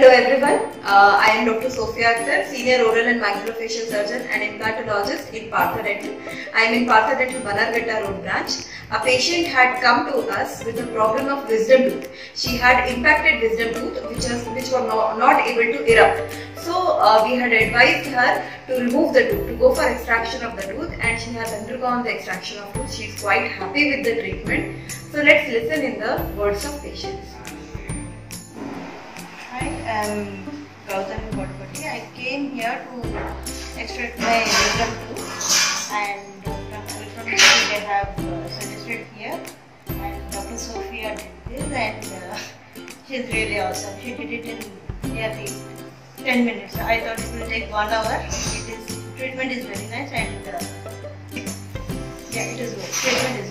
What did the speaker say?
Hello everyone, uh, I am Dr. Sophia Akhtar, Senior Oral and Maxillofacial Surgeon and Implantologist in Partha Dental. I am in Partha Dental Bannerghatta Road branch. A patient had come to us with a problem of wisdom tooth. She had impacted wisdom tooth which was which were not, not able to erupt. So uh, we had advised her to remove the tooth, to go for extraction of the tooth and she has undergone the extraction of tooth. She is quite happy with the treatment. So let's listen in the words of patients. Hi, I'm Gautami Bhattapati. I came here to extract my wisdom tooth and Dr. Electronics they have uh, suggested here and Dr. Sophia did this and uh, she's really awesome. She did it in nearly 10 minutes. I thought it will take one hour. It is treatment is very nice and uh, yeah, it is good. Treatment is.